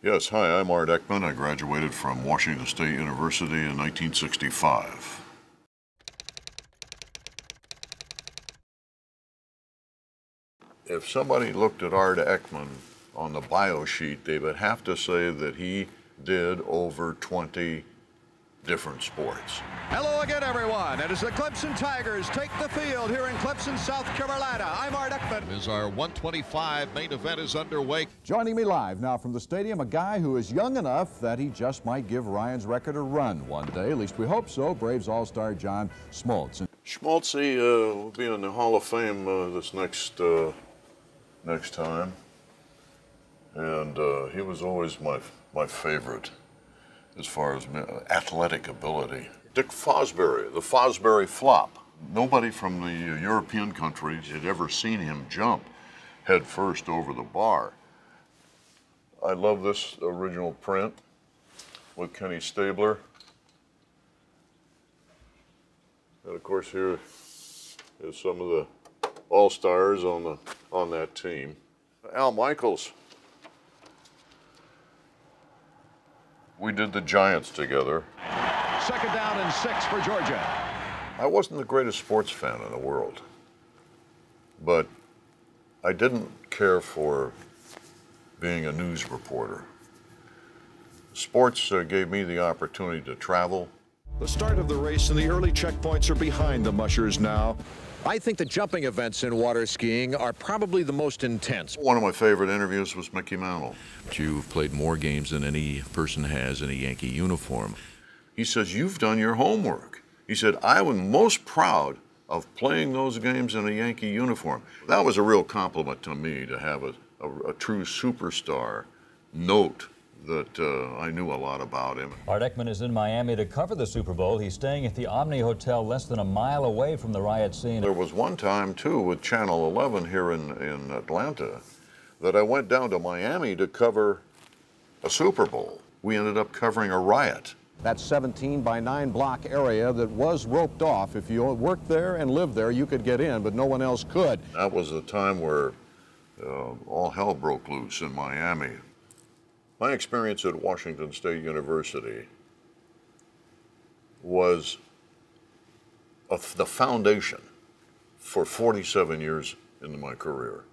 Yes, hi, I'm Art Eckman. I graduated from Washington State University in 1965. If somebody looked at Art Eckman on the bio sheet, they would have to say that he did over 20 different sports. Hello again, everyone. It is the Clemson Tigers take the field here in Clemson, South Carolina. I'm Art Eckman. As our 125 main event is underway. Joining me live now from the stadium, a guy who is young enough that he just might give Ryan's record a run one day. At least we hope so. Braves All-Star John Smoltz. Schmaltzy uh, will be in the Hall of Fame uh, this next uh, next time, and uh, he was always my my favorite as far as uh, athletic ability. Dick Fosbury, the Fosbury flop. Nobody from the uh, European countries had ever seen him jump head first over the bar. I love this original print with Kenny Stabler. And of course here is some of the all-stars on the on that team. Al Michaels We did the Giants together. Second down and six for Georgia. I wasn't the greatest sports fan in the world, but I didn't care for being a news reporter. Sports uh, gave me the opportunity to travel. The start of the race and the early checkpoints are behind the mushers now. I think the jumping events in water skiing are probably the most intense. One of my favorite interviews was Mickey Mantle. You've played more games than any person has in a Yankee uniform. He says, You've done your homework. He said, I am most proud of playing those games in a Yankee uniform. That was a real compliment to me to have a, a, a true superstar note that uh, I knew a lot about him. Art Eckman is in Miami to cover the Super Bowl. He's staying at the Omni Hotel less than a mile away from the riot scene. There was one time, too, with Channel 11 here in, in Atlanta that I went down to Miami to cover a Super Bowl. We ended up covering a riot. That 17 by 9 block area that was roped off. If you worked there and lived there, you could get in, but no one else could. That was the time where uh, all hell broke loose in Miami. My experience at Washington State University was the foundation for 47 years into my career.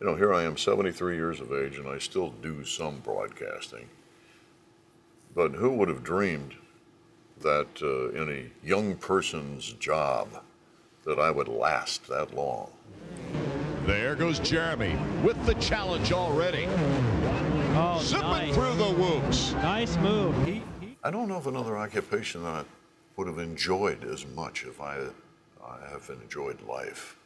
You know, here I am, 73 years of age, and I still do some broadcasting. But who would have dreamed that uh, in a young person's job that I would last that long? There goes Jeremy with the challenge already. Oh, Zipping nice. through the whoops. Nice move. He, he... I don't know of another occupation that I would have enjoyed as much if I, I have enjoyed life.